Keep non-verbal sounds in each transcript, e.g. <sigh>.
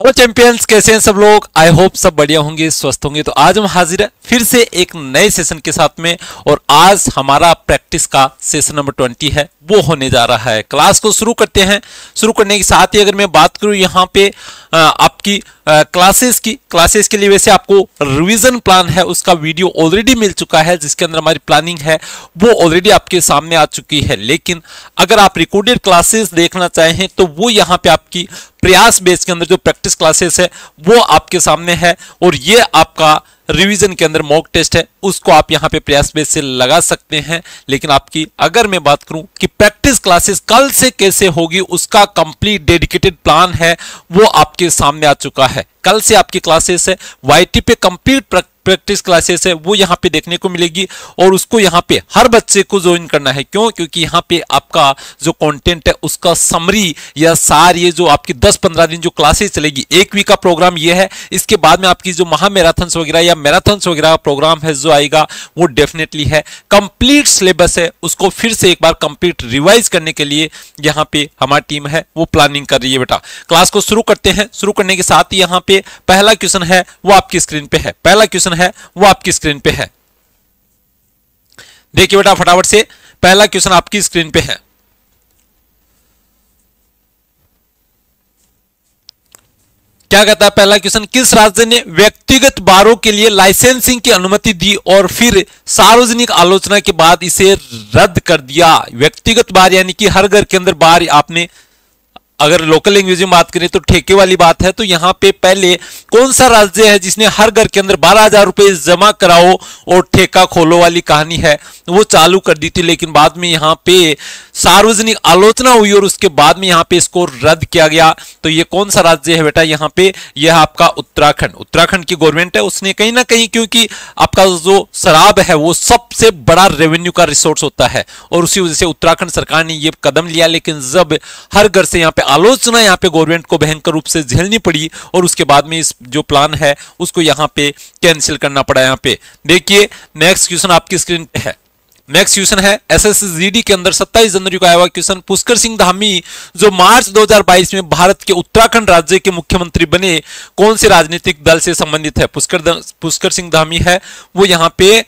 Hello champions कैसे हैं सब लोग? आई होप सब बढ़िया होंगे, स्वस्थ होंगे। तो आज हम हाजिर है फिर से एक नए सेशन के साथ में और आज हमारा प्रैक्टिस का सेशन नंबर ट्वेंटी है। वो होने जा रहा है। क्लास को शुरू करते हैं। शुरू करने के साथ ही अगर मैं बात करूँ यहाँ पे आपकी क्लासेस की क्लासेस के लिए वैसे आपको रिवीजन प्लान है, उसका वीडियो ऑलरेडी मिल चुका है, जिसके अंदर हमारी प्लानिंग है, वो ऑलरेडी आपके सामने आ चुकी है। लेकिन अगर आप रिकॉर्डेड क्लासेस देखना चाहें तो वो यहाँ पे आपकी प्रयास बेस के अंदर जो प्रैक्टिस क्लासेस है, वो आपके सामने है और ये आपका रिवीजन के अंदर मॉक टेस्ट है, उसको आप यहाँ पे प्रयास बेस से लगा सकते हैं। लेकिन आपकी, अगर मैं बात करूँ कि प्रैक्टिस क्लासेस कल से कैसे होगी, उसका कंप्लीट डेडिकेटेड प्लान है, वो आपके सामने आ चुका है। कल से आपकी क्लासेस है वाईटी पे कंप्लीट प्रैक्टिस क्लासेस है, वो यहाँ पे देखने को मिलेगी और उसको यहाँ पे हर बच्चे को ज्वाइन करना है। क्यों? क्योंकि यहाँ पे आपका जो कंटेंट है, उसका समरी या सार ये जो आपकी 10-15 दिन जो क्लासेस चलेगी, एक वीक का प्रोग्राम ये है। इसके बाद में आपकी जो महा मैराथन्स वगैरह या मैराथन्स वगैरह प्रोग्राम है, जो आएगा, वो डेफिनेटली है। कंप्लीट सिलेबस है, उसको फिर से एक बार कंप्लीट रिवाइज करने के लिए यहाँ पे हमारी टीम है, वो प्लानिंग कर रही है बेटा। क्लास को शुरू करते हैं। शुरू करने के साथ ही यहाँ पे पहला क्वेश्चन है, वो आपकी स्क्रीन पे है। पहला क्वेश्चन है, वो आपकी स्क्रीन पे है। देखिए बेटा फटाफट से, पहला क्वेश्चन आपकी स्क्रीन पे है। क्या कहता है, पहला क्वेश्चन, किस राज्य ने व्यक्तिगत बारों के लिए लाइसेंसिंग की अनुमति दी और फिर सार्वजनिक आलोचना के बाद इसे रद्द कर दिया? व्यक्तिगत बार यानी कि हर घर के अंदर बार आपने अगर लोकल लैंग्वेज में बात करें तो ठेके वाली बात है तो यहाँ पे पहले कौन सा राज्य है जिसने हर घर के अंदर बारह हज़ार रुपए जमा कराओ और ठेका खोलो वाली कहानी है? वो चालू कर दी थी, लेकिन बाद में यहाँ पे सार्वजनिक आलोचना हुई और उसके बाद में यहाँ पे इसको रद्द किया गया। तो ये कौन सा राज्य है बेटा यहाँ पे? यह आपका उत्तराखंड। उत्तराखंड की गवर्नमेंट है, उसने कहीं ना कहीं, क्योंकि आपका जो शराब है, वो सबसे बड़ा रेवेन्यू का रिसोर्स होता है। और उसी वजह से उत्तराखंड सरकार ने ये कदम लिया, लेकिन जब हर घर से यहाँ पे आलोचना यहाँ पे गवर्नमेंट को भयंकर रूप से झेलनी पड़ी और उसके बाद में इस जो प्लान है, उसको यहाँ पे कैंसिल करना पड़ा यहाँ पे। देखिए नेक्स्ट क्वेश्चन आपकी स्क्रीन पे है नेक्स्ट क्वेश्चन है एसएसजीडी के अंदर 27 जनवरी को आया हुआ क्वेश्चन पुष्कर सिंह धामी, जो मार्च 2022 में भारत के उत्तराखंड राज्य के मुख्यमंत्री बने, कौन से राजनीतिक दल से संबंधित है? पुष्कर पुष्कर सिंह धामी है, वो यहाँ पे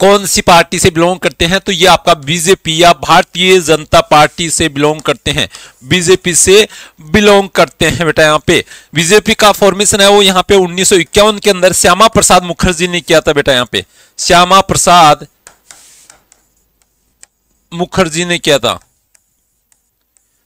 कौन सी पार्टी से बिलोंग करते हैं तो ये आपका बीजेपी या भारतीय जनता पार्टी से बिलोंग करते हैं। बीजेपी से बिलोंग करते हैं बेटा यहाँ पे। बीजेपी का फॉर्मेशन है वो यहाँ पे उन्नीस सौ इक्यावन के अंदर श्यामा प्रसाद मुखर्जी ने किया था बेटा यहाँ पे। श्यामा प्रसाद मुखर्जी ने किया था।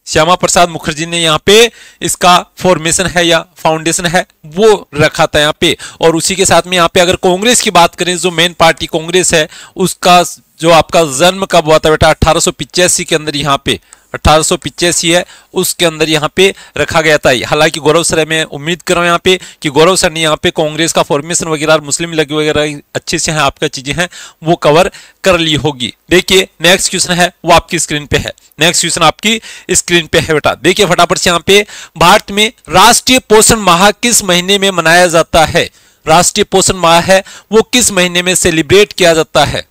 श्यामा प्रसाद मुखर्जी ने यहाँ पे इसका फॉर्मेशन है या फाउंडेशन है, वो रखा था यहाँ पे। और उसी के साथ में यहाँ पे अगर कांग्रेस की बात करें, जो मेन पार्टी कांग्रेस है, उसका जो आपका जन्म कब हुआ था बेटा, अठारह के अंदर यहाँ पे। अठारह है, उसके अंदर यहाँ पे रखा गया था। हालाँकि गौरव सर, मैं उम्मीद कर रहा हूँ यहाँ पे कि गौरव सर ने यहाँ पे कांग्रेस का फॉर्मेशन वगैरह, मुस्लिम लीग वगैरह अच्छे से है, आपका चीज़ें हैं, वो कवर कर ली होगी। देखिए नेक्स्ट क्वेश्चन है, वो आपकी स्क्रीन पे है। नेक्स्ट क्वेश्चन आपकी स्क्रीन पे है बेटा। देखिए फटाफट से यहाँ पे, भारत में राष्ट्रीय पोषण माह किस महीने में मनाया जाता है? राष्ट्रीय पोषण माह है, वो किस महीने में सेलिब्रेट किया जाता है?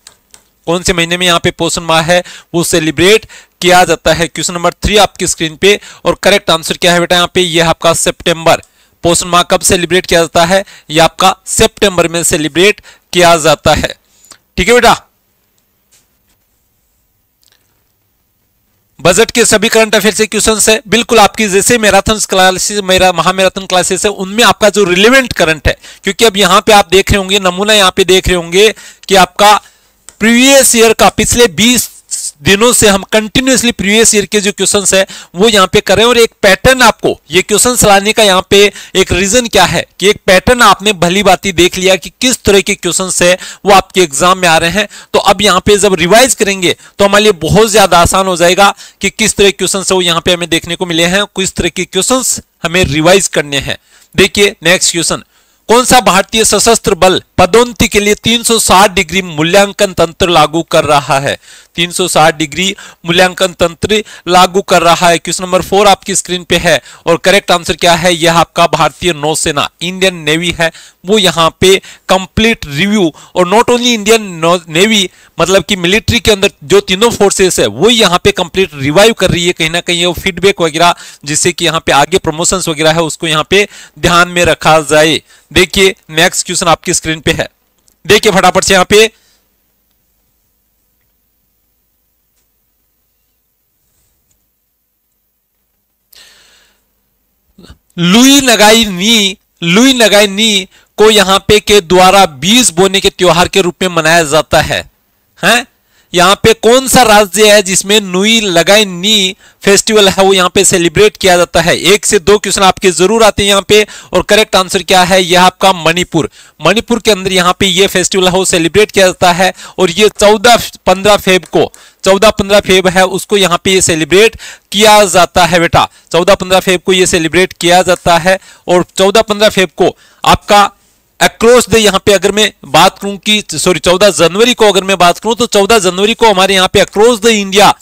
कौन से महीने में यहाँ पे पोषण माह है, वो सेलिब्रेट किया जाता है क्वेश्चन नंबर थ्री आपकी स्क्रीन पे और करेक्ट आंसर क्या है बेटा यहाँ पे? ये आपका सितंबर। पोषण माह कब सेलिब्रेट किया जाता है? ये आपका सितंबर में सेलिब्रेट किया जाता है। ठीक है बेटा? बजट के सभी करंट अफेयर से क्वेश्चन है। बिल्कुल आपकी जैसे मैराथन क्लासेस, मेरा महामैराथन क्लासेस है, उनमें आपका जो रिलेवेंट करंट है, क्योंकि अब यहाँ पे आप देख रहे होंगे, नमूना यहाँ पे देख रहे होंगे कि आपका प्रीवियस ईयर का पिछले 20 दिनों से हम कंटिन्यूसली प्रीवियस ईयर के जो क्वेश्चंस है, वो यहाँ पे करें और एक पैटर्न आपको, ये क्वेश्चंस लाने का यहाँ पे एक रीजन क्या है कि एक पैटर्न आपने भली बाती देख लिया कि किस तरह के क्वेश्चंस है, वो आपके एग्ज़ाम में आ रहे हैं। तो अब यहाँ पे जब रिवाइज करेंगे तो हमारे लिए बहुत ज़्यादा आसान हो जाएगा कि किस तरह के क्वेश्चन है वो यहाँ पे हमें देखने को मिले हैं, किस तरह के क्वेश्चन हमें रिवाइज करने हैं। देखिए नेक्स्ट क्वेश्चन कौन सा भारतीय सशस्त्र बल पदोन्नति के लिए 360 डिग्री मूल्यांकन तंत्र लागू कर रहा है? 360 डिग्री मूल्यांकन तंत्र लागू कर रहा है। क्वेश्चन नंबर फोर आपकी स्क्रीन पे है और करेक्ट आंसर क्या है? यह आपका भारतीय नौसेना, इंडियन नेवी है। वो यहाँ पे कंप्लीट रिव्यू और नॉट ओनली इंडियन नेवी मतलब कि मिलिट्री के अंदर जो तीनों फोर्सेस है, वो यहाँ पे कंप्लीट रिवाइव कर रही है कहीं ना कहीं वो फीडबैक वगैरह जिससे कि यहाँ पे आगे प्रमोशंस वगैरह है, उसको यहाँ पे ध्यान में रखा जाए। देखिए नेक्स्ट क्वेश्चन आपकी स्क्रीन पे है। देखिए फटाफट से यहाँ पे। लुई नगाई नी, लुई नगाई नी को यहाँ पे के द्वारा बीज बोने के त्योहार के रूप में मनाया जाता है। हैं? यहाँ पे कौन सा राज्य है जिसमें नुई लगाई नी फेस्टिवल है, वो यहाँ पे सेलिब्रेट किया जाता है? एक से दो क्वेश्चन आपके ज़रूर आते हैं यहाँ पे, और करेक्ट आंसर क्या है? यह आपका मणिपुर। मणिपुर के अंदर यहाँ पे ये फेस्टिवल है, वो सेलिब्रेट किया जाता है, और ये चौदह पंद्रह फेब को, चौदह पंद्रह फेब है, उसको यहाँ पे ये सेलिब्रेट किया जाता है बेटा। चौदह पंद्रह फेब को ये सेलिब्रेट किया जाता है, और चौदह पंद्रह फेब को आपका अक्रॉस द यहाँ पे अगर मैं बात करूँ कि सॉरी चौदह जनवरी को अगर मैं बात करूँ तो चौदह जनवरी को हमारे यहाँ पे अक्रॉस द इंडिया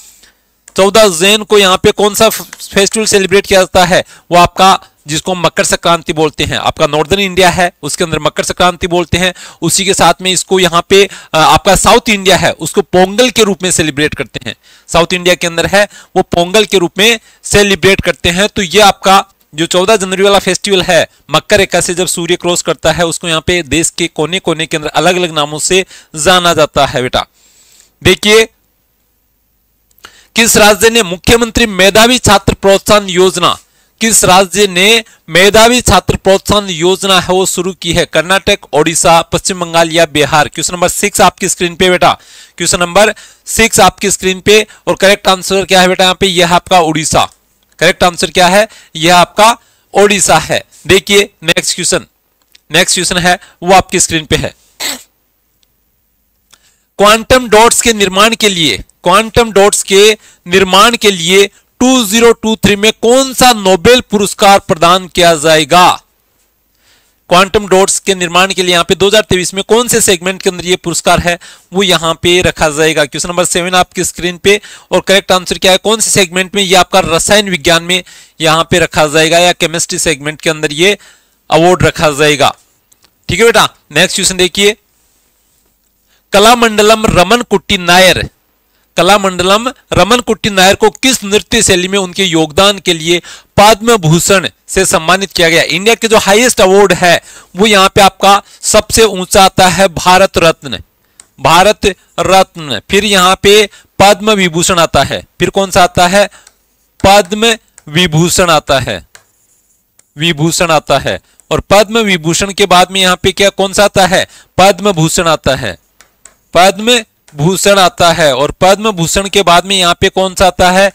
चौदह जैन को यहाँ पे कौन सा फेस्टिवल सेलिब्रेट किया जाता है? वो आपका, जिसको मकर संक्रांति बोलते हैं। आपका नॉर्दर्न इंडिया है, उसके अंदर मकर संक्रांति बोलते हैं। उसी के साथ में इसको यहाँ पे आपका साउथ इंडिया है, उसको पोंगल के रूप में सेलिब्रेट करते हैं। साउथ इंडिया के अंदर है, वो पोंगल के रूप में सेलिब्रेट करते हैं। तो ये आपका जो 14 जनवरी वाला फेस्टिवल है मकर रेखा से जब सूर्य क्रॉस करता है, उसको यहाँ पे देश के कोने कोने के अंदर अलग अलग नामों से जाना जाता है बेटा। देखिए, किस राज्य ने मुख्यमंत्री मेधावी छात्र प्रोत्साहन योजना, किस राज्य ने मेधावी छात्र प्रोत्साहन योजना है वो शुरू की है? कर्नाटक, ओडिशा, पश्चिम बंगाल या बिहार? क्वेश्चन नंबर सिक्स आपकी स्क्रीन पे बेटा। क्वेश्चन नंबर सिक्स आपकी स्क्रीन पे, और करेक्ट आंसर क्या है बेटा यहाँ पे? यह आपका उड़ीसा करेक्ट आंसर क्या है? यह आपका ओडिशा है। देखिए नेक्स्ट क्वेश्चन नेक्स्ट क्वेश्चन है, वो आपकी स्क्रीन पे है। क्वांटम डॉट्स के निर्माण के लिए क्वांटम डॉट्स के निर्माण के लिए 2023 में कौन सा नोबेल पुरस्कार प्रदान किया जाएगा? क्वांटम डॉट्स के निर्माण के लिए यहाँ पे 2023 में कौन से सेगमेंट के अंदर ये पुरस्कार है, वो यहाँ पे रखा जाएगा। क्वेश्चन नंबर सेवन आपकी स्क्रीन पे और करेक्ट आंसर क्या है? कौन से सेगमेंट में ये आपका रसायन विज्ञान में यहाँ पे रखा जाएगा या केमिस्ट्री सेगमेंट के अंदर ये अवार्ड रखा जाएगा। ठीक है बेटा? नेक्स्ट क्वेश्चन देखिए। कलामंडलम रमन कुट्टी नायर। कलामंडलम रमन कुट्टी नायर को किस नृत्य शैली में उनके योगदान के लिए पद्म भूषण से सम्मानित किया गया। इंडिया के जो हाईएस्ट अवार्ड है, वो यहाँ पे आपका सबसे ऊँचा आता है भारत रत्न। भारत रत्न। फिर यहाँ पे पद्म विभूषण आता है। फिर कौन सा आता है? पद्म विभूषण आता है। विभूषण आता है। और पद्म विभूषण के बाद में यहाँ पे क्या, कौन सा आता है? पद्म भूषण आता है। पद्म भूषण आता है। और पद्म भूषण के बाद में यहाँ पे कौन सा आता है?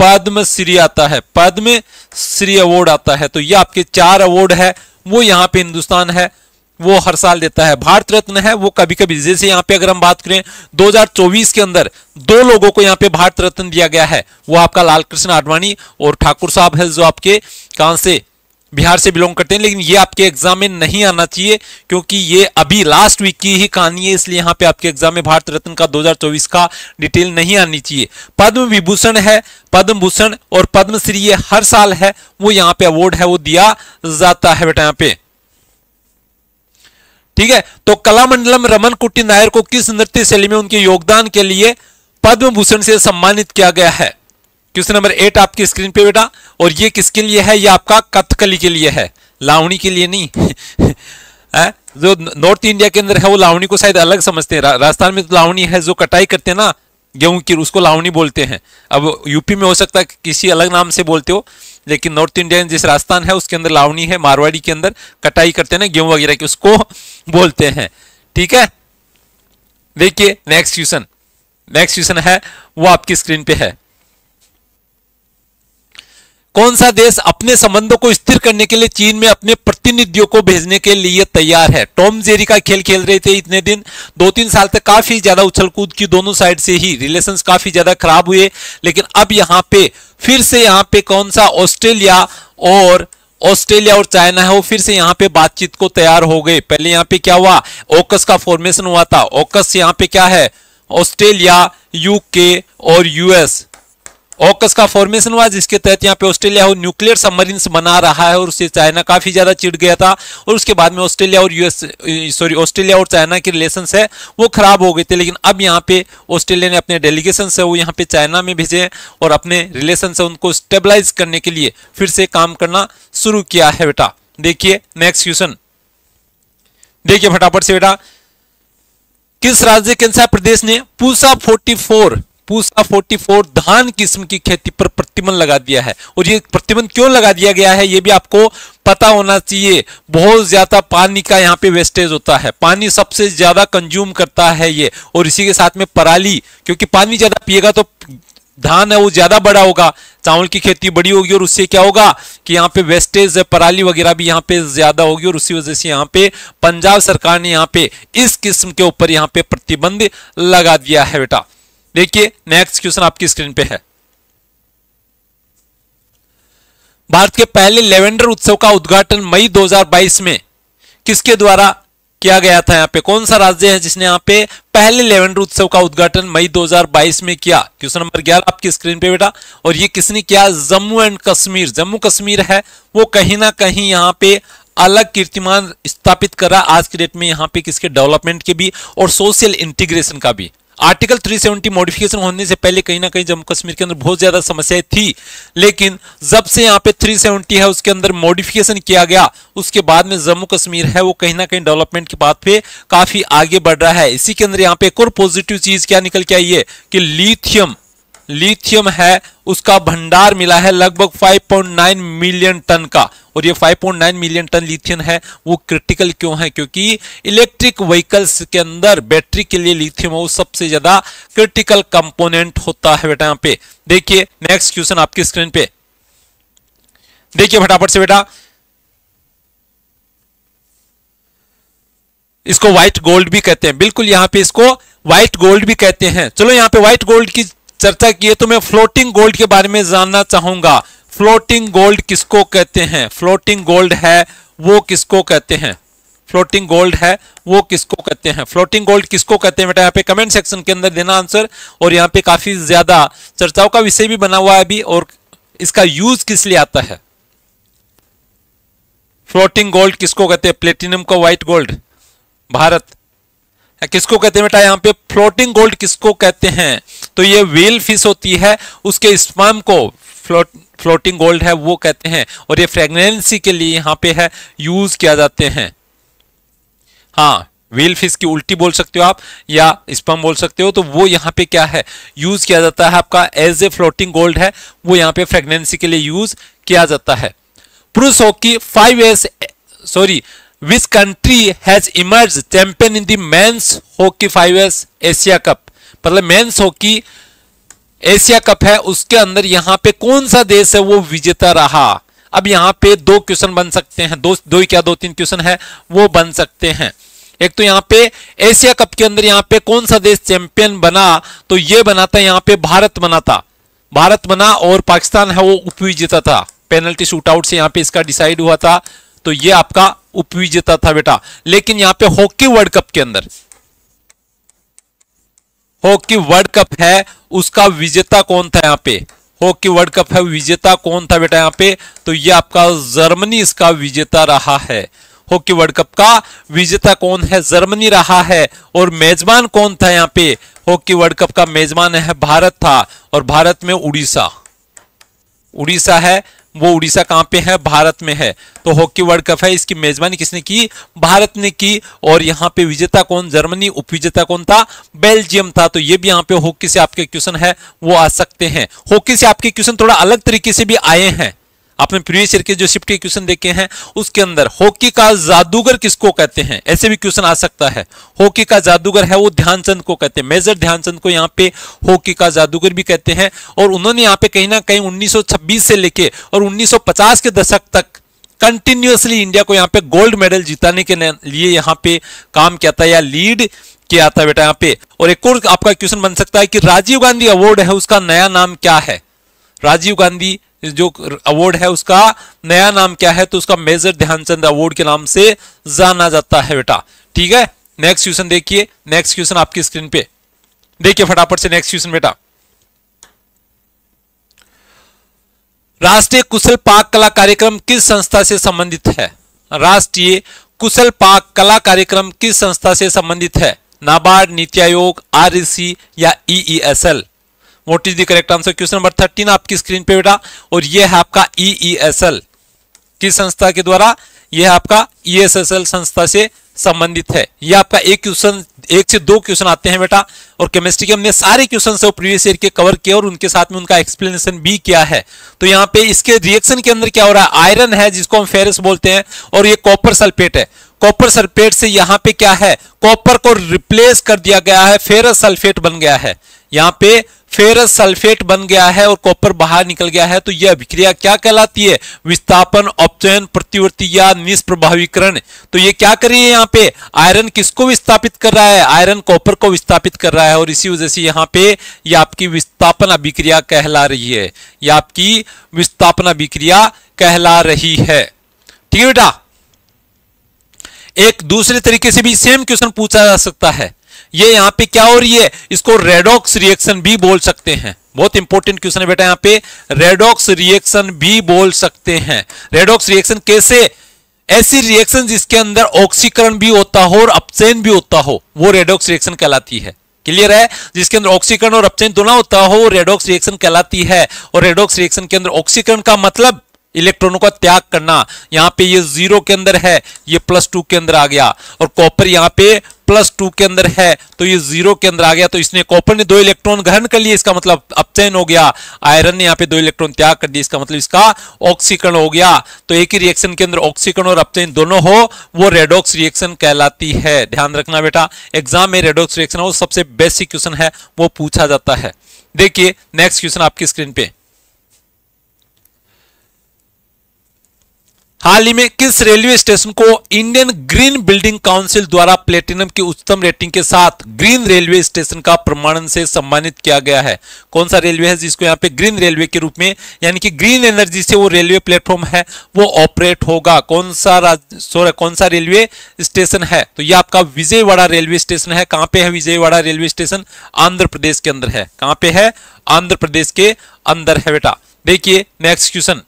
पद्म श्री आता है, पद्म श्री अवार्ड आता है। तो ये आपके चार अवार्ड है, वो यहाँ पे हिंदुस्तान है, वो हर साल देता है। भारत रत्न है, वो कभी कभी जैसे यहाँ पे अगर हम बात करें 2024 के अंदर दो लोगों को यहाँ पे भारत रत्न दिया गया है। वो आपका लाल कृष्ण आडवाणी और ठाकुर साहब है जो आपके कहाँ से बिहार से बिलोंग करते हैं, लेकिन ये आपके एग्ज़ाम में नहीं आना चाहिए, क्योंकि ये अभी लास्ट वीक की ही कहानी है, इसलिए यहाँ पे आपके एग्ज़ाम में भारत रत्न का 2024 का डिटेल नहीं आनी चाहिए। पद्म विभूषण है, पद्म भूषण और पद्मश्री ये हर साल है, वो यहाँ पे अवार्ड है, वो दिया जाता है बेटा यहाँ पे। ठीक है? तो कलामंडलम रमन कुट्टी नायर को किस नृत्य शैली में उनके योगदान के लिए पद्म भूषण से सम्मानित किया गया है? क्वेश्चन नंबर एट आपकी स्क्रीन पे बेटा, और ये किसके लिए है? ये आपका कथकली के लिए है। लावणी के लिए नहीं। <laughs> है? जो नॉर्थ इंडिया के अंदर है, वो लावणी को शायद अलग समझते हैं। राजस्थान में तो लावणी है, जो कटाई करते हैं ना, गेहूँ की, उसको लावणी बोलते हैं। अब यूपी में हो सकता है किसी अलग नाम से बोलते हो, लेकिन नॉर्थ इंडिया जिस राजस्थान है, उसके अंदर लावणी है, मारवाड़ी के अंदर कटाई करते हैं ना, गेहूँ वगैरह की, उसको <laughs> बोलते हैं। ठीक है? देखिए नेक्स्ट क्वेश्चन नेक्स्ट क्वेश्चन है, वो आपकी स्क्रीन पे है। कौन सा देश अपने संबंधों को स्थिर करने के लिए चीन में अपने प्रतिनिधियों को भेजने के लिए तैयार है? टॉम जेरी का खेल खेल रहे थे इतने दिन। दो तीन साल तक काफ़ी ज़्यादा उछल कूद की दोनों साइड से ही। रिलेशन काफ़ी ज़्यादा खराब हुए। लेकिन अब यहाँ पे, फिर से यहाँ पे कौन सा ऑस्ट्रेलिया और ऑस्ट्रेलिया और चाइना है, वो फिर से यहाँ पे बातचीत को तैयार हो गए। पहले यहाँ पे क्या हुआ? ओकस का फॉर्मेशन हुआ था। ओकस यहाँ पे क्या है? ऑस्ट्रेलिया यूके और यूएस ऑकस का फॉर्मेशन हुआ, जिसके तहत यहाँ पे ऑस्ट्रेलिया और न्यूक्लियर सबमरीन बना रहा है और उससे चाइना काफ़ी ज़्यादा चिढ़ गया था और उसके बाद में ऑस्ट्रेलिया और यूएस सॉरी ऑस्ट्रेलिया और चाइना के रिलेशन है, वो खराब हो गए थे। लेकिन अब यहाँ पे ऑस्ट्रेलिया ने अपने डेलीगेशन से वो यहाँ पे चाइना में भेजे और अपने रिलेशन से उनको स्टेबलाइज करने के लिए फिर से काम करना शुरू किया है बेटा। देखिए नेक्स्ट क्वेश्चन देखिए फटाफट से बेटा, किस राज्य के प्रदेश ने पूसा 44 पूसा 44 धान किस्म की खेती पर प्रतिबंध लगा दिया है। और ये प्रतिबंध क्यों लगा दिया गया है, ये भी आपको पता होना चाहिए। बहुत ज़्यादा पानी का यहाँ पे वेस्टेज होता है। पानी सबसे ज़्यादा कंज्यूम करता है ये। और इसी के साथ में पराली, क्योंकि पानी ज़्यादा पिएगा तो धान है वो ज़्यादा बड़ा होगा। चावल की खेती बड़ी होगी और उससे क्या होगा कि यहाँ पे वेस्टेज पराली वगैरह भी यहाँ पे ज़्यादा होगी और उसी वजह से यहाँ पे पंजाब सरकार ने यहाँ पे इस किस्म के ऊपर यहाँ पे प्रतिबंध लगा दिया है बेटा। देखिए नेक्स्ट क्वेश्चन आपकी स्क्रीन पे है। भारत के पहले लेवेंडर उत्सव का उद्घाटन मई 2022 में किसके द्वारा किया गया था यहाँ पे? कौन सा राज्य है जिसने यहाँ पे पहले लेवेंडर उत्सव का उद्घाटन मई 2022 में किया? क्वेश्चन नंबर ग्यारह आपकी स्क्रीन पे बेटा। और ये किसने किया? जम्मू एंड कश्मीर। जम्मू कश्मीर है, वो कहीं ना कहीं यहाँ पे अलग कीर्तिमान स्थापित करा। आज के डेट में यहाँ पे किसके डेवलपमेंट के भी और सोशल इंटीग्रेशन का भी। आर्टिकल 370 मॉडिफिकेशन होने से पहले कहीं ना कहीं जम्मू कश्मीर के अंदर बहुत ज़्यादा समस्याएँ थी। लेकिन जब से यहाँ पे 370 है, उसके अंदर मॉडिफिकेशन किया गया, उसके बाद में जम्मू कश्मीर है, वो कहीं ना कहीं डेवलपमेंट के बाद पे काफ़ी आगे बढ़ रहा है। इसी के अंदर यहाँ पे एक और पॉजिटिव चीज़ क्या निकल के आई है कि लिथियम लिथियम है, उसका भंडार मिला है लगभग 5.9 मिलियन टन का। और ये 5.9 मिलियन टन लिथियम है, वो क्रिटिकल क्यों है? क्योंकि इलेक्ट्रिक व्हीकल्स के अंदर बैटरी के लिए लिथियम वो सबसे ज़्यादा क्रिटिकल कंपोनेंट होता है बेटा यहाँ पे। देखिए नेक्स्ट क्वेश्चन आपकी स्क्रीन पे। देखिए फटाफट से बेटा। इसको व्हाइट गोल्ड भी कहते हैं। बिल्कुल यहाँ पे इसको व्हाइट गोल्ड भी कहते हैं। चलो यहाँ पे व्हाइट गोल्ड की चर्चा की है तो मैं फ्लोटिंग गोल्ड के बारे में जानना चाहूँगा। फ्लोटिंग गोल्ड किसको कहते हैं? फ्लोटिंग गोल्ड है, वो किसको कहते हैं? फ्लोटिंग गोल्ड है, वो किसको कहते हैं? फ्लोटिंग गोल्ड किसको कहते हैं? बेटा, यहाँ पे कमेंट सेक्शन के अंदर देना आंसर और यहाँ पे काफ़ी ज़्यादा चर्चाओं का विषय भी बना हुआ है अभी और इसका यूज़ किस लिए आता है? फ्लोटिंग गोल्ड किसको कहते हैं? प्लेटिनम को व्हाइट गोल्ड भारत। किसको कहते हैं बेटा, यहाँ पे फ्लोटिंग गोल्ड किसको कहते हैं? तो ये व्हील फ़िश होती है, उसके स्पर्म को फ्लोट, फ्लोटिंग गोल्ड है, वो कहते हैं। और ये फ्रेगनेंसी के लिए यहाँ पे है, यूज़ किया जाते हैं। हाँ व्हील फ़िश की उल्टी बोल सकते हो आप, या स्पम बोल सकते हो तो वो यहाँ पे क्या है, यूज़ किया जाता है आपका एज ए फ्लोटिंग गोल्ड है, वो यहाँ पे प्रेगनेंसी के लिए यूज़ किया जाता है। पुरुष hockey fives sorry which country has emerge champion in the men's hockey fives Asia cup मतलब मेंस हॉकी एशिया कप है, उसके अंदर यहाँ पे कौन सा देश है वो विजेता रहा? अब यहाँ पे दो क्वेश्चन बन सकते हैं, दो दो क्या, दो तीन क्वेश्चन है, वो बन सकते हैं। एक तो यहाँ पे एशिया कप के अंदर यहाँ पे कौन सा देश चैंपियन बना? तो ये बना था यहाँ पे भारत बना था भारत बना और पाकिस्तान है, वो उपविजेता था। पेनल्टी शूटआउट से यहाँ पे इसका डिसाइड हुआ था। तो ये आपका उपविजेता था बेटा। लेकिन यहाँ पे हॉकी वर्ल्ड कप के अंदर हॉकी वर्ल्ड कप है, उसका विजेता कौन था यहाँ पे? हॉकी वर्ल्ड कप है, विजेता कौन था बेटा यहाँ पे? तो ये आपका जर्मनी इसका विजेता रहा है। हॉकी वर्ल्ड कप का विजेता कौन है? जर्मनी रहा है। और मेजबान कौन था यहाँ पे? हॉकी वर्ल्ड कप का मेजबान है भारत था। और भारत में उड़ीसा। उड़ीसा है वो उड़ीसा कहाँ पे है? भारत में है। तो हॉकी वर्ल्ड कप है, इसकी मेजबानी किसने की? भारत ने की। और यहाँ पे विजेता कौन? जर्मनी, उपविजेता कौन था? बेल्जियम था। तो ये भी यहाँ पे हॉकी से आपके क्वेश्चन है, वो आ सकते हैं। हॉकी से आपके क्वेश्चन थोड़ा अलग तरीके से भी आए हैं। आपने प्रीवियस ईयर के जो शिफ्ट के क्वेश्चन देखे हैं, उसके अंदर हॉकी का जादूगर किसको कहते हैं? ऐसे भी क्वेश्चन आ सकता है। हॉकी का जादूगर है वो ध्यानचंद को कहते हैं। मेजर ध्यानचंद को यहाँ पे हॉकी का जादूगर भी कहते हैं। और उन्होंने यहाँ पे कहीं ना कहीं 1926 से लेके और 1950 के दशक तक कंटिन्यूसली इंडिया को यहाँ पे गोल्ड मेडल जिताने के लिए यहाँ पे काम किया था या लीड किया था बेटा यहाँ पे। और एक और आपका क्वेश्चन बन सकता है कि राजीव गांधी अवार्ड है, उसका नया नाम क्या है? राजीव गांधी जो अवार्ड है, उसका नया नाम क्या है तो उसका मेजर ध्यानचंद अवार्ड के नाम से जाना जाता है बेटा। ठीक है? नेक्स्ट क्वेश्चन देखिए। नेक्स्ट क्वेश्चन आपकी स्क्रीन पे। देखिए फटाफट से नेक्स्ट क्वेश्चन बेटा। राष्ट्रीय कुशल पाक कला कार्यक्रम किस संस्था से संबंधित है? राष्ट्रीय कुशल पाक कला कार्यक्रम किस संस्था से संबंधित है? नाबार्ड नीति आयोग आर या EESL what is the correct answer, question number thirteen आपकी स्क्रीन पे बेटा, और यह है आपका ईईएसएल किस संस्था के द्वारा? यह आपका ईएसएसएल संस्था से संबंधित है। यह आपका एक क्वेश्चन, एक से दो क्वेश्चन आते हैं बेटा, और केमिस्ट्री के हमने सारे क्वेश्चन से प्रीवियस ईयर के कवर किया और उनके साथ में उनका एक्सप्लेनेशन भी किया है। तो यहाँ पे इसके रिएक्शन के अंदर क्या हो रहा है? आयरन है, जिसको हम फेरस बोलते हैं, और ये कॉपर सल्फेट है। कॉपर सल्फेट से यहाँ पे क्या है? कॉपर को रिप्लेस कर दिया गया है फेरस सल्फेट बन गया है। यहाँ पे फेरस सल्फेट बन गया है और कॉपर बाहर निकल गया है तो यह अभिक्रिया क्या कहलाती है? विस्थापन अपचयन प्रतिवर्ती या निष्प्रभावीकरण। तो ये क्या कर रही है यहाँ पे? आयरन किसको विस्थापित कर रहा है? आयरन कॉपर को विस्थापित कर रहा है और इसी वजह से यहाँ पे ये आपकी विस्थापन अभिक्रिया कहला रही है। ये आपकी विस्थापन अभिक्रिया कहला रही है। ठीक है बेटा? एक दूसरे तरीके से भी सेम क्वेश्चन पूछा जा सकता है। ये यहाँ पे क्या हो रही है? इसको रेडॉक्स रिएक्शन भी बोल सकते हैं। बहुत इंपॉर्टेंट क्वेश्चन है बेटा यहाँ पे। रेडॉक्स रिएक्शन भी बोल सकते हैं। रेडॉक्स रिएक्शन कैसे? ऐसी रिएक्शन जिसके अंदर ऑक्सीकरण भी होता हो और अपचयन भी होता हो, वो रेडॉक्स रिएक्शन कहलाती है। क्लियर है? जिसके अंदर ऑक्सीकरण और अपचयन दोनों होता हो रेडॉक्स रिएक्शन कहलाती है। और रेडॉक्स रिएक्शन के अंदर ऑक्सीकरण का मतलब इलेक्ट्रॉनों का त्याग करना। यहाँ पे ये ज़ीरो के अंदर है, ये प्लस टू के अंदर आ गया। और कॉपर यहाँ पे प्लस टू के अंदर है तो ये ज़ीरो के अंदर आ गया तो इसने कॉपर ने दो इलेक्ट्रॉन ग्रहण कर लिए, इसका मतलब अपचयन हो गया, आयरन ने यहाँ पे दो इलेक्ट्रॉन त्याग कर दिया इसका मतलब इसका ऑक्सीकरण हो गया तो एक ही रिएक्शन के अंदर ऑक्सीकरण और अपचयन दोनों हो, वो रेडोक्स रिएक्शन कहलाती है। ध्यान रखना बेटा एग्ज़ाम में रेडोक्स रिएक्शन हो सबसे बेसिक क्वेश्चन है, वो पूछा जाता है। देखिए नेक्स्ट क्वेश्चन आपकी स्क्रीन पे। हाल ही में किस रेलवे स्टेशन को इंडियन ग्रीन बिल्डिंग काउंसिल द्वारा प्लेटिनम की उच्चतम रेटिंग के साथ ग्रीन रेलवे स्टेशन का प्रमाणन से सम्मानित किया गया है? कौन सा रेलवे है जिसको यहाँ पे ग्रीन रेलवे के रूप में, यानी कि ग्रीन एनर्जी से वो रेलवे प्लेटफॉर्म है, वो ऑपरेट होगा? कौन सा सॉरी, कौन सा रेलवे स्टेशन है? तो ये आपका विजयवाड़ा रेलवे स्टेशन है। कहाँ पे है विजयवाड़ा रेलवे स्टेशन? आंध्र प्रदेश के अंदर है। कहाँ पे है? आंध्र प्रदेश के अंदर है बेटा। देखिए नेक्स्ट क्वेश्चन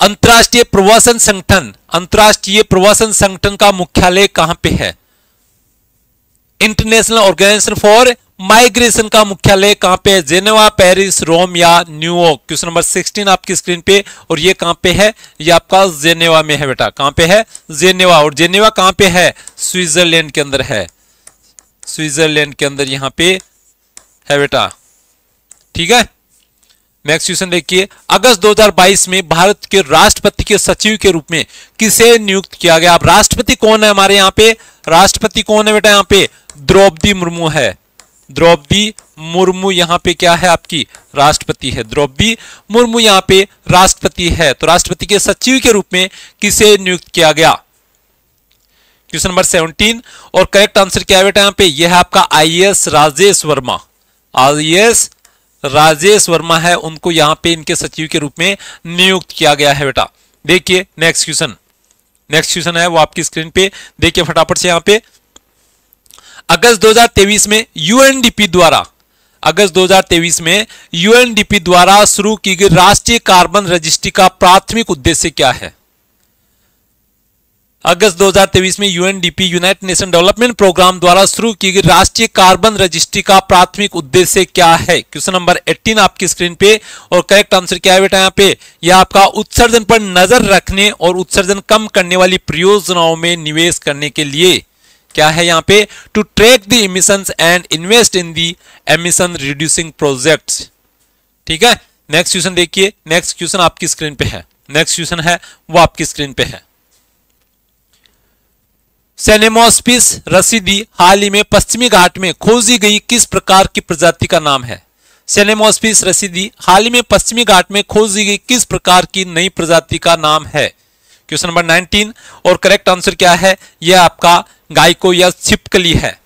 अंतर्राष्ट्रीय प्रवासन संगठन, अंतर्राष्ट्रीय प्रवासन संगठन का मुख्यालय कहाँ पे है? इंटरनेशनल ऑर्गेनाइजेशन फॉर माइग्रेशन का मुख्यालय कहाँ पे है? जेनेवा पेरिस रोम या न्यूयॉर्क क्वेश्चन नंबर 16 आपकी स्क्रीन पे और ये कहाँ पे है? ये आपका जेनेवा में है बेटा। कहाँ पे है? जेनेवा और जेनेवा कहाँ पे है? स्विट्जरलैंड के अंदर है। स्विट्जरलैंड के अंदर यहाँ पे है बेटा। ठीक है? नेक्स्ट क्वेश्चन देखिए, अगस्त 2022 में भारत के राष्ट्रपति के सचिव के रूप में किसे नियुक्त किया गया? अब राष्ट्रपति कौन है हमारे यहाँ पे? राष्ट्रपति कौन है बेटा यहाँ पे? द्रौपदी मुर्मू है। द्रौपदी मुर्मू यहाँ पे क्या है आपकी? राष्ट्रपति है। द्रौपदी मुर्मू यहाँ पे राष्ट्रपति है। तो राष्ट्रपति के सचिव के रूप में किसे नियुक्त किया गया? क्वेश्चन नंबर सेवनटीन और करेक्ट आंसर क्या है बेटा यहाँ पे? यह है आपका I S Rajesh Verma. I Rajesh Verma है, उनको यहाँ पे इनके सचिव के रूप में नियुक्त किया गया है बेटा। देखिए नेक्स्ट क्वेश्चन नेक्स्ट क्वेश्चन है वो आपकी स्क्रीन पे। देखिए फटाफट से यहाँ पे। अगस्त 2023 में यूएनडीपी द्वारा, अगस्त 2023 में यूएनडीपी द्वारा शुरू की गई राष्ट्रीय कार्बन रजिस्ट्री का प्राथमिक उद्देश्य क्या है? अगस्त 2023 में UNDP United Nation Development Programme द्वारा शुरू की गई राष्ट्रीय कार्बन रजिस्ट्री का प्राथमिक उद्देश्य क्या है? क्वेश्चन नंबर 18 आपकी स्क्रीन पे और करेक्ट आंसर क्या है बेटा यहाँ पे? यह आपका उत्सर्जन पर नज़र रखने और उत्सर्जन कम करने वाली परियोजनाओं में निवेश करने के लिए क्या है यहाँ पे? To track the emission and invest in the emission reducing project ठीक है? नेक्स्ट क्वेश्चन देखिए। नेक्स्ट क्वेश्चन आपकी स्क्रीन पे है। नेक्स्ट क्वेश्चन है। वो आपकी स्क्रीन पे है। सेनेमोस्पिस रसीदी हाल ही में पश्चिमी घाट में खोजी गई किस प्रकार की प्रजाति का नाम है? सेनेमोस्पिस रसीदी हाल ही में पश्चिमी घाट में खोजी गई किस प्रकार की नई प्रजाति का नाम है? क्वेश्चन नंबर 19 और करेक्ट आंसर क्या है? यह आपका गायको या छिपकली है।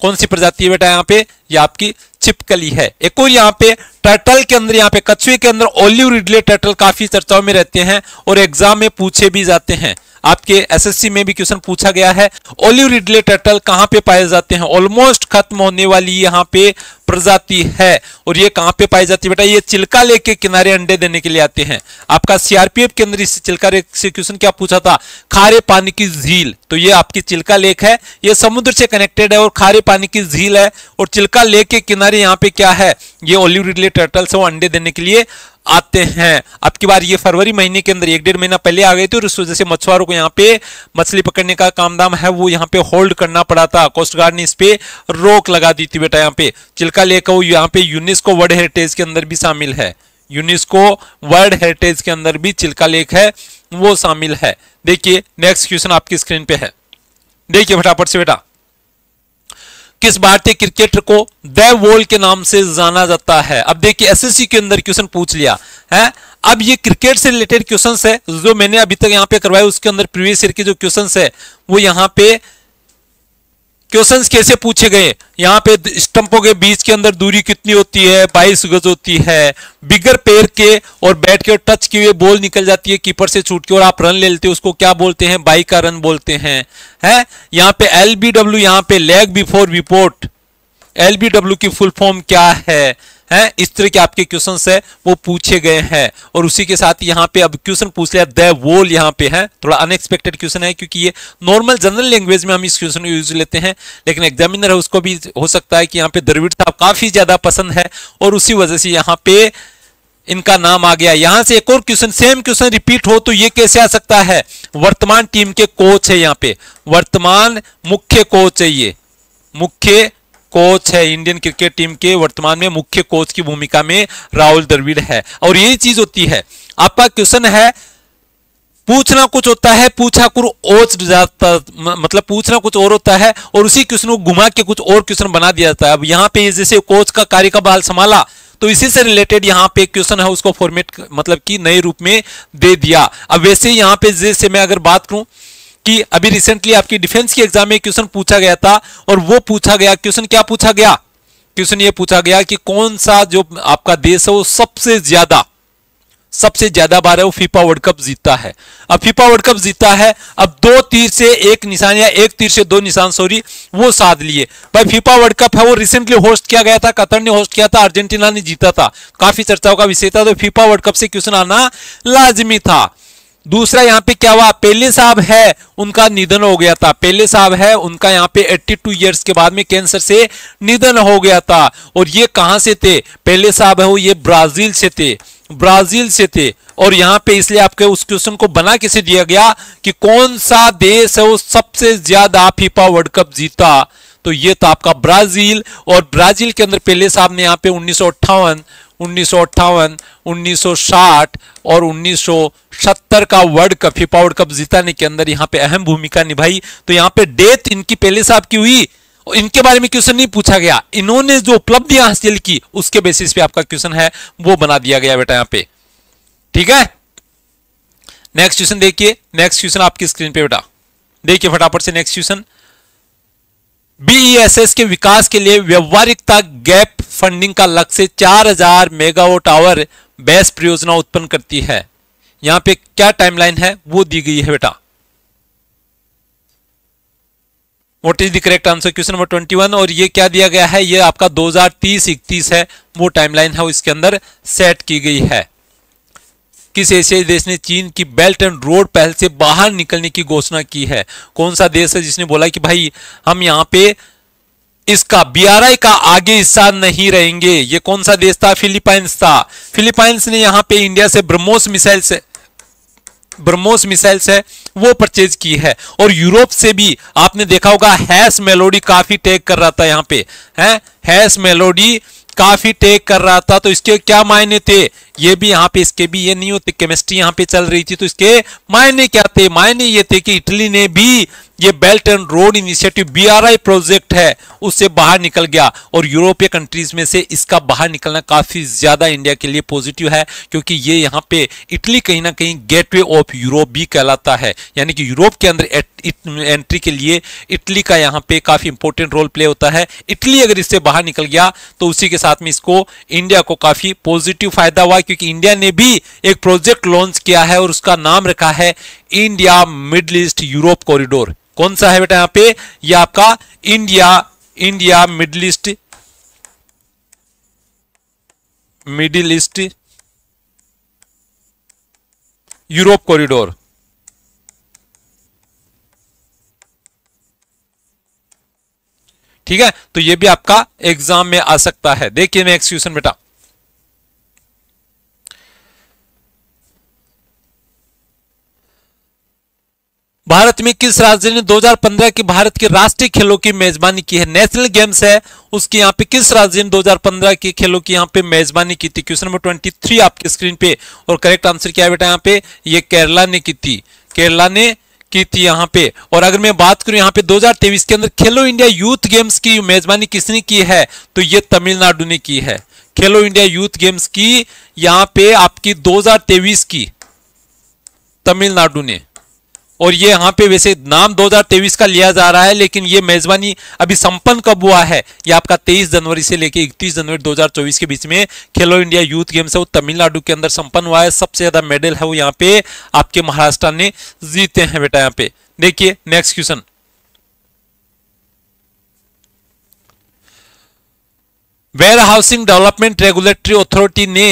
कौन सी प्रजाति है बेटा यहाँ पे? यह आपकी छिपकली है। एक और यहाँ पे टर्टल के अंदर, यहाँ पे कछुए के अंदर ओलिव रिडले टर्टल काफ़ी चर्चाओं में रहते हैं और एग्ज़ाम में पूछे भी जाते हैं। आपके एसएससी में भी क्वेश्चन पूछा गया है ओलिव रिडले टर्टल कहाँ पे पाए जाते हैं? ऑलमोस्ट खत्म होने वाली यहाँ पे प्रजाति है और ये कहाँ पे पाई जाती है? बेटा, ये चिल्का लेक किनारे अंडे देने के लिए आते हैं। आपका सीआरपीएफ के अंदर इस चिल्का लेक से क्वेश्चन क्या पूछा था? खारे पानी की झील। तो ये आपकी चिल्का लेक है। ये समुद्र से कनेक्टेड है और खारे पानी की झील है और चिल्का लेक के किनारे यहाँ पे क्या है? ये ओलिव रिडले टर्टल्स वो अंडे देने के लिए आते हैं। अब की बार ये फरवरी महीने के अंदर, एक डेढ़ महीना पहले आ गए थे, और इस वजह से मछुआरों को यहाँ पे मछली पकड़ने का काम दाम है, वो यहाँ पे होल्ड करना पड़ा था। कोस्ट गार्ड ने इस पे रोक लगा दी थी बेटा यहाँ पे। चिल्का लेक वो यहाँ पे यूनेस्को वर्ल्ड हेरिटेज के अंदर भी शामिल है। यूनेस्को वर्ल्ड हेरिटेज के अंदर भी चिल्का लेक है, वो शामिल है। देखिए नेक्स्ट क्वेश्चन आपकी स्क्रीन पे है। देखिए फटाफट से बेटा। किस भारतीय क्रिकेटर को? द वोल के नाम से जाना जाता है। अब देखिए एसएससी के अंदर क्वेश्चन पूछ लिया, है? अब ये क्रिकेट से रिलेटेड क्वेश्चन है, जो मैंने अभी तक यहाँ पे करवाया उसके अंदर प्रीवियस ईयर के जो क्वेश्चन है, वो यहाँ पे क्वेश्चंस कैसे पूछे गए? यहाँ पे स्टंपों के बीच के अंदर दूरी कितनी होती है? बाईस गज होती है। बिगर पैर के और बैठ के और टच किए हुए बॉल निकल जाती है कीपर से छूट के और आप रन ले लेते हो, उसको क्या बोलते हैं? बाई का रन बोलते हैं। है? यहाँ पे एल बी डब्ल्यू यहाँ पे leg before report. L B W की फुल फॉर्म क्या है? हैं? इस तरह के आपके क्वेश्चंस है, वो पूछे गए हैं। और उसी के साथ यहाँ पे अब क्वेश्चन पूछ लिया द वोल यहाँ पे है। थोड़ा अनएक्सपेक्टेड क्वेश्चन है, क्योंकि ये नॉर्मल जनरल लैंग्वेज में हम इस क्वेश्चन को यूज़ लेते हैं। लेकिन एग्जामिनर है, उसको भी हो सकता है कि यहाँ पे द्रविड़ साहब काफ़ी ज़्यादा पसंद है। और उसी वजह से यहाँ पे इनका नाम आ गया। यहाँ से एक और क्वेश्चन सेम क्वेश्चन रिपीट हो तो ये कैसे आ सकता है? वर्तमान टीम के कोच है यहाँ पे। वर्तमान मुख्य कोच है ये। मुख्य कोच है इंडियन क्रिकेट टीम के वर्तमान में मुख्य कोच की भूमिका में राहुल द्रविड़ है। और यही चीज़ होती है, आपका क्वेश्चन है, पूछना कुछ होता है, पूछा कुछ ओच जाता मतलब पूछना कुछ और होता है और उसी क्वेश्चन को घुमा के कुछ और क्वेश्चन बना दिया जाता है। अब यहाँ पे जैसे कोच का कार्य का बाल संभाला तो इसी से रिलेटेड यहाँ पे क्वेश्चन है, उसको फॉर्मेट मतलब कि नए रूप में दे दिया। अब वैसे यहाँ पे जैसे मैं अगर बात करूँ कि अभी रिसेंटली आपकी डिफेंस की एग्ज़ाम में क्वेश्चन पूछा गया था और वो पूछा गया क्वेश्चन क्या पूछा गया? क्वेश्चन ये पूछा गया कि कौन सा जो आपका देश है वो सबसे ज़्यादा सबसे ज़्यादा बार है वो फीफा वर्ल्ड कप जीतता है। अब फीफा वर्ल्ड कप जीतता है, अब दो तीर से एक निशान या एक तीर से दो निशान सॉरी वो साध लिए। भाई फीफा वर्ल्ड कप है, वो रिसेंटली होस्ट किया गया था, कतर ने होस्ट किया था, अर्जेंटीना ने जीता था। काफ़ी चर्चाओं का विषय था तो फीफा वर्ल्ड कप से क्वेश्चन आना लाजमी था। दूसरा यहाँ पे क्या हुआ? पेले साहब है, उनका निधन हो गया था। पेले साहब है, उनका यहाँ पे 82 इयर्स के बाद में कैंसर से निधन हो गया था। और ये कहाँ से थे? पेले साहब है वो, ये ब्राज़ील से थे। ब्राज़ील से थे। और यहाँ पे इसलिए आपके उस क्वेश्चन को बना किसे दिया गया कि कौन सा देश है वो सबसे ज़्यादा फीफा वर्ल्ड कप जीता? तो ये था आपका ब्राज़ील और ब्राज़ील के अंदर पहले साहब ने यहाँ पे उन्नीस 1958, 1960 और 1970 का World Cup FIFA World Cup जीताने के अंदर यहाँ पे अहम भूमिका निभाई। तो यहाँ पे डेथ इनकी पहले साहब की हुई। और इनके बारे में क्वेश्चन नहीं पूछा गया। इन्होंने जो उपलब्धियाँ हासिल की उसके बेसिस पे आपका क्वेश्चन है वो बना दिया गया बेटा यहाँ पे। ठीक है? नेक्स्ट क्वेश्चन देखिए। नेक्स्ट क्वेश्चन आपकी स्क्रीन पे बेटा। देखिए फटाफट से नेक्स्ट क्वेश्चन बीईएसएस के विकास के लिए व्यवहारिकता गैप फंडिंग का लक्ष्य 4000 मेगावाट आवर बेस परियोजना उत्पन्न करती है। यहाँ पे क्या टाइमलाइन है? वो दी गई है बेटा। What is the correct answer question number 21 और ये क्या दिया गया है? ये आपका 2030-31 है। वो टाइमलाइन है इसके अंदर सेट की गई है। किस एशियाई देश ने चीन की बेल्ट एंड रोड पहल से बाहर निकलने की घोषणा की है। कौन सा देश है जिसने बोला कि भाई, हम यहाँ पे इसका बीआरआई का आगे हिस्सा नहीं रहेंगे? ये कौन सा देश था? फिलीपाइंस था। फिलीपाइंस ने यहाँ पे इंडिया से ब्रह्मोस मिसाइल से ब्रह्मोस मिसाइल्स है, वो परचेज की है। और यूरोप से भी, आपने देखा होगा हैस मेलोडी काफ़ी टेक कर रहा था यहाँ पे। है? हैस मेलोडी काफ़ी टेक कर रहा था तो इसके क्या मायने थे? ये भी यहाँ पे, इसके भी ये नहीं होते केमिस्ट्री यहाँ पे चल रही थी तो इसके मायने क्या थे? मायने ये थे कि इटली ने भी ये belt and road initiative BRI project है, उससे बाहर निकल गया। और यूरोपीय कंट्रीज़ में से इसका बाहर निकलना काफ़ी ज़्यादा इंडिया के लिए पॉजिटिव है, क्योंकि ये यहाँ पे इटली कहीं ना कहीं गेटवे ऑफ़ यूरोप भी कहलाता है। यानी कि यूरोप के अंदर एंट्री के लिए इटली का यहाँ पे काफ़ी इंपॉर्टेंट रोल प्ले होता है। इटली अगर इससे बाहर निकल गया तो उसी के साथ में इसको इंडिया को काफ़ी पॉजिटिव फ़ायदा हुआ, क्योंकि इंडिया ने भी एक प्रोजेक्ट लॉन्च किया है और उसका नाम रखा है India Middle East Europe corridor कौन सा है बेटा यहाँ पे? ये आपका India India Middle East Middle East Europe corridor ठीक है? तो ये भी आपका एग्ज़ाम में आ सकता है। देखिए नेक्स्ट क्वेश्चन बेटा। भारत में किस राज्य ने 2015 की भारत के राष्ट्रीय खेलों की मेजबानी की है? नेशनल गेम्स है। उसके यहाँ पे किस राज्य ने 2015 के खेलों की यहाँ पे मेजबानी की थी? क्वेश्चन नंबर 23 आपके स्क्रीन पे। और करेक्ट आंसर क्या है बेटा यहाँ पे? ये केरला ने की थी। केरला ने की थी यहाँ पे। और अगर मैं बात करूँ यहाँ पे 2023 के अंदर खेलो इंडिया यूथ गेम्स की मेजबानी किसने की है तो ये तमिलनाडु ने की है। खेलो इंडिया यूथ गेम्स की यहाँ पे आपकी 2023 की तमिलनाडु ने। और ये यहाँ पे वैसे नाम 2023 का लिया जा रहा है, लेकिन ये मेजबानी अभी संपन्न कब हुआ है, ये आपका 23 जनवरी से लेके 31 जनवरी 2024 के बीच में खेलो इंडिया यूथ गेम्स है वो तमिलनाडु के अंदर संपन्न हुआ है। सबसे ज़्यादा मेडल है वो यहाँ पे आपके महाराष्ट्र ने जीते हैं बेटा यहाँ पे। देखिए next question warehousing development regulatory authority ने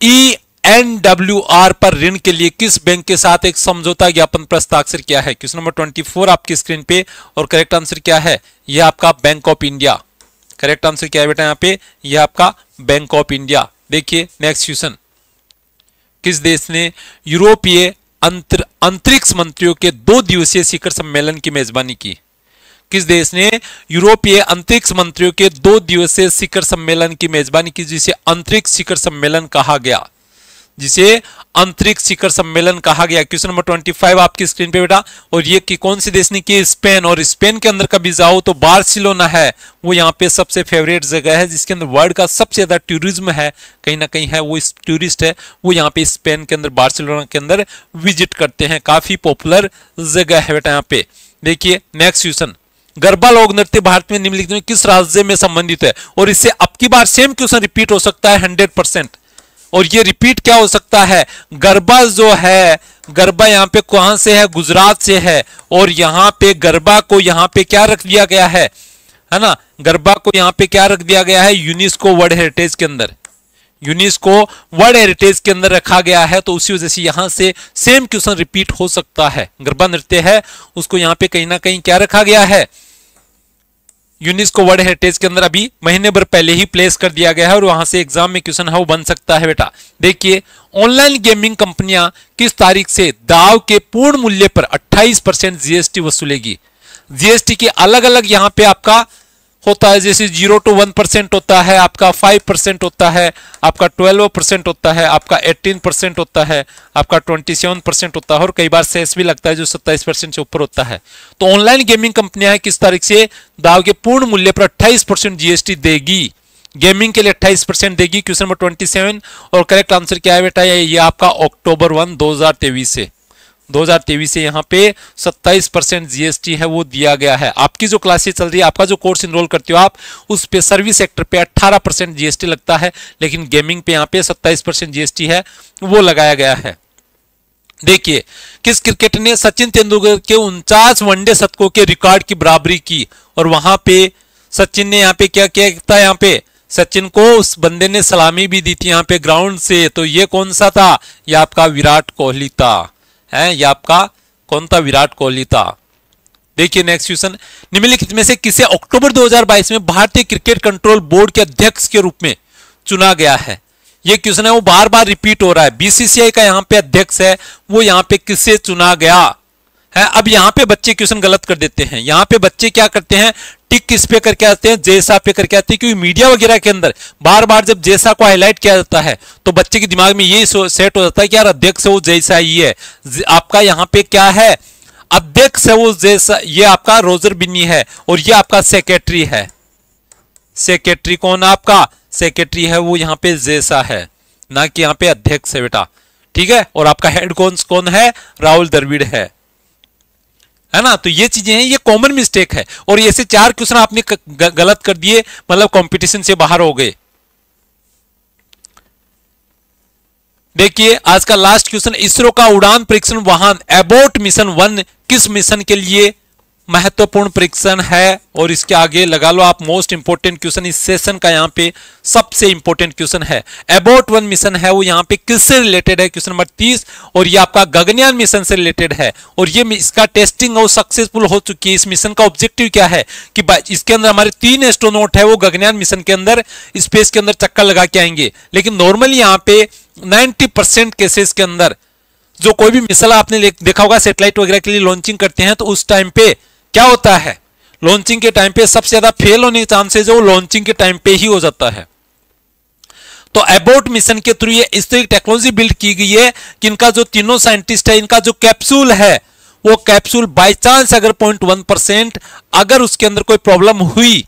ई एनडब्ल्यूआर पर ऋण के लिए किस बैंक के साथ एक समझौता ज्ञापन पर हस्ताक्षर किया है? क्वेश्चन नंबर 24 आपकी स्क्रीन पे और करेक्ट आंसर क्या है? यह आपका Bank of India. Correct answer क्या है बेटा यहाँ पे? यह आपका बैंक ऑफ़ इंडिया। देखिए नेक्स्ट क्वेश्चन किस देश ने यूरोपीय अंतर अंतरिक्ष मंत्रियों के दो दिवसीय शिखर सम्मेलन की मेजबानी की? किस देश ने यूरोपीय अंतरिक्ष मंत्रियों के दो दिवसीय शिखर सम्मेलन की मेजबानी की, जिसे अंतरिक्ष शिखर सम्मेलन कहा गया? जिसे अंतरिक्ष शिखर सम्मेलन कहा गया। क्वेश्चन नंबर ट्वेंटी फाइव आपकी स्क्रीन पे बेटा। और ये कि कौन सी देश ने की स्पेन? और स्पेन के अंदर कभी जाओ तो बार्सिलोना है। वो यहाँ पे सबसे फेवरेट जगह है, जिसके अंदर वर्ल्ड का सबसे ज़्यादा टूरिज़्म है। कहीं ना कहीं है वो टूरिस्ट है। वो यहाँ पे स्पेन के अंदर, बार्सिलोना के अंदर विज़िट करते हैं। काफ़ी पॉपुलर जगह है बेटा यहाँ पे। देखिए नेक्स्ट क्वेश्चन गरबा लोक नृत्य भारत में निम्नलिखित में किस राज्य में संबंधित है? और इससे अब की बार सेम क्वेश्चन रिपीट हो सकता है हंड्रेड परसेंट और ये रिपीट क्या हो सकता है? गरबा जो है, गरबा यहाँ पे कहाँ से है? गुजरात से है। और यहाँ पे गरबा को यहाँ पे क्या रख दिया गया है? है ना? गरबा को यहाँ पे क्या रख दिया गया है? यूनिस्को वर्ल्ड हेरिटेज के अंदर। यूनिस्को वर्ल्ड हेरिटेज के अंदर रखा गया है तो उसी वजह से यहाँ से सेम क्वेश्चन रिपीट हो सकता है। गरबा नृत्य है, उसको यहाँ पे कहीं ना कहीं क्या रखा गया है? यूनिस्को वर्ल्ड हेरिटेज के अंदर अभी महीने भर पहले ही प्लेस कर दिया गया है और वहाँ से एग्ज़ाम में क्वेश्चन हाउ बन सकता है बेटा। देखिए ऑनलाइन गेमिंग कंपनियाँ किस तारीख से दाव के पूर्ण मूल्य पर 28 परसेंट जीएसटी वसूलेगी। जीएसटी के अलग अलग यहाँ पे आपका होता है, जैसे ज़ीरो टू वन परसेंट होता है, आपका फाइव परसेंट होता है, आपका ट्वेल्व परसेंट होता है, आपका एट्टीन परसेंट होता है, आपका ट्वेंटी सेवन परसेंट होता है, और कई बार सेस भी लगता है जो सत्ताईस परसेंट से ऊपर होता है। तो ऑनलाइन गेमिंग कंपनियाँ किस तारीख से? दाव के पूर्ण मूल्य पर अट्ठाईस परसेंट जीएसटी देगी। गेमिंग के लिए 28 परसेंट देगी, क्वेश्चन नंबर 27 और करेक्ट आंसर क्या है बेटा? ये आपका अक्टूबर वन, दो से। 2023 से यहाँ पे 27 परसेंट जीएसटी है, वो दिया गया है। आपकी जो क्लासेस चल रही है, आपका जो कोर्स इनरोल करते हो आप, उस पे सर्विस सेक्टर पे 18 परसेंट जीएसटी लगता है, लेकिन गेमिंग पे यहाँ पे 27 परसेंट जीएसटी है, वो लगाया गया है। देखिए, किस क्रिकेट ने सचिन तेंदुलकर के उनचास वनडे शतकों के रिकॉर्ड की बराबरी की, और वहाँ पे सचिन ने यहाँ पे क्या किया था यहाँ पे? सचिन को उस बंदे ने सलामी भी दी थी यहाँ पे ग्राउंड से तो ये कौन सा था? ये आपका विराट कोहली था। है, ये आपका कौन था? विराट कोहली था। देखिए नेक्स्ट क्वेश्चन निम्नलिखित में से किसे अक्टूबर 2022 में भारतीय क्रिकेट कंट्रोल बोर्ड के अध्यक्ष के रूप में चुना गया है? ये क्वेश्चन है, वो बार बार रिपीट हो रहा है। बीसीसीआई का यहाँ पे अध्यक्ष है, वो यहाँ पे किससे चुना गया? है, अब यहाँ पे बच्चे क्वेश्चन गलत कर देते हैं। यहाँ पे बच्चे क्या करते हैं, टिक किस पे करके आते हैं, जैसा पे करके आते हैं, क्योंकि मीडिया वगैरह के अंदर बार बार जब जैसा को हाईलाइट किया जाता है तो बच्चे के दिमाग में ये सेट हो जाता है कि यार अध्यक्ष है वो जैसा ही है। आपका यहाँ पे क्या है? अध्यक्ष है वो जैसा, ये आपका रोजर बिन्नी है और ये आपका सेक्रेटरी है। सेक्रेटरी कौन आपका? सेक्रेटरी है वो यहाँ पे जैसा है। ना कि यहाँ पे अध्यक्ष है बेटा। ठीक है? और आपका हेड कौन कौन है? राहुल द्रविड़ है। है ना? तो ये चीज़ें हैं, ये कॉमन मिस्टेक है। और ऐसे चार क्वेश्चन आपने गलत कर दिए मतलब कंपटीशन से बाहर हो गए। देखिए, आज का लास्ट क्वेश्चन इसरो का उड़ान परीक्षण वाहन एबोट मिशन वन किस मिशन के लिए? महत्वपूर्ण परीक्षण है और इसके आगे लगा लो आप मोस्ट इंपोर्टेंट क्वेश्चन इस सेशन का यहाँ पे सबसे इंपोर्टेंट क्वेश्चन है। अबाउट वन मिशन है, वो यहाँ पे किससे रिलेटेड है? क्वेश्चन नंबर तीस। और ये आपका गगनयान मिशन से रिलेटेड है। और ये इसका टेस्टिंग और सक्सेसफुल हो चुकी है। इस मिशन का ऑब्जेक्टिव क्या है? कि इसके अंदर हमारे तीन एस्ट्रोनोट है, वो गगनयान मिशन के अंदर स्पेस के अंदर चक्कर लगा के आएँगे। लेकिन नॉर्मली यहाँ पे नाइनटी केसेस के अंदर, जो कोई भी मिसल आपने देखा होगा सेटेलाइट वगैरह के लिए लॉन्चिंग करते हैं तो उस टाइम पे क्या होता है? लॉन्चिंग के टाइम पे सबसे ज़्यादा फेल होने के चांसेस है वो लॉन्चिंग के टाइम पे ही हो जाता है। तो एबोट मिशन के थ्रू ये इस तरह की टेक्नोलॉजी बिल्ड की गई है कि इनका जो तीनों साइंटिस्ट है, इनका जो कैप्सूल है, वो कैप्सूल बाय चांस अगर पॉइंट वन परसेंट अगर उसके अंदर कोई प्रॉब्लम हुई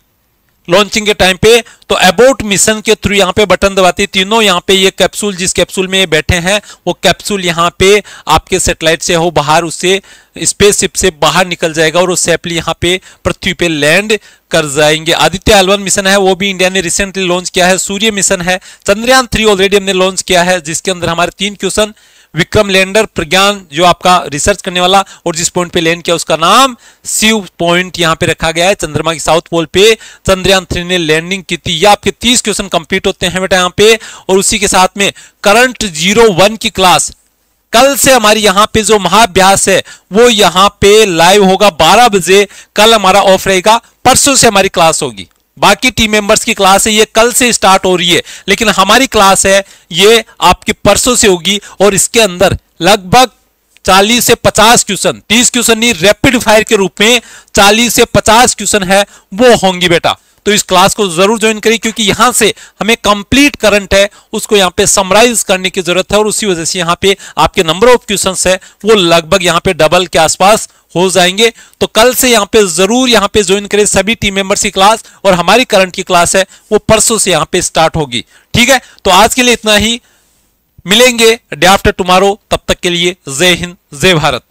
लॉन्चिंग के टाइम पे तो अबाउट मिशन के थ्रू यहाँ पे बटन दबाती तीनों। यहाँ पे ये कैप्सूल जिस कैप्सूल में ये बैठे हैं, वो कैप्सूल यहाँ पे आपके सेटेलाइट से हो, बाहर उससे स्पेसशिप से बाहर निकल जाएगा और वो सेफली यहाँ पे पृथ्वी पे लैंड कर जाएँगे। आदित्य एलवन मिशन है, वो भी इंडिया ने रिसेंटली लॉन्च किया है। सूर्य मिशन है, चंद्रयान थ्री ऑलरेडी हमने लॉन्च किया है, जिसके अंदर हमारे तीन क्वेश्चन विक्रम लैंडर प्रज्ञान, जो आपका रिसर्च करने वाला और जिस पॉइंट पे लैंड किया उसका नाम शिव पॉइंट यहाँ पे रखा गया है, चंद्रमा की साउथ पोल पे। चंद्रयान थ्री ने लैंडिंग की थी। ये आपके 30 क्वेश्चन कंप्लीट होते हैं बेटा यहाँ पे। और उसी के साथ में करंट ज़ीरो वन की क्लास कल से हमारी यहाँ पे जो महाभ्यास है, वो यहाँ पे लाइव होगा 12 बजे। कल हमारा ऑफ़ रहेगा, परसों से हमारी क्लास होगी। बाकी टीम मेंबर्स की क्लास है, ये कल से स्टार्ट हो रही है। लेकिन हमारी क्लास है, ये आपकी परसों से होगी और इसके अंदर लगभग 40 से 50 क्वेश्चन 30 क्वेश्चन नहीं रैपिड फायर के रूप में 40 से 50 क्वेश्चन है, वो होंगी बेटा। तो इस क्लास को ज़रूर ज्वाइन करिए, क्योंकि यहाँ से हमें कंप्लीट करंट है, उसको यहाँ पे समराइज करने की ज़रूरत है और उसी वजह से यहाँ पे आपके नंबर ऑफ़ क्वेश्चंस है, वो लगभग यहाँ पे डबल के आसपास हो जाएँगे। तो कल से यहाँ पे ज़रूर यहाँ पे ज्वाइन करें सभी टीम मेंबर्स की क्लास और हमारी करंट की क्लास है, वो परसों से यहाँ पे स्टार्ट होगी। ठीक है? तो आज के लिए इतना ही। मिलेंगे डे आफ्टर टुमारो तब तक के लिए जय हिंद, जय भारत।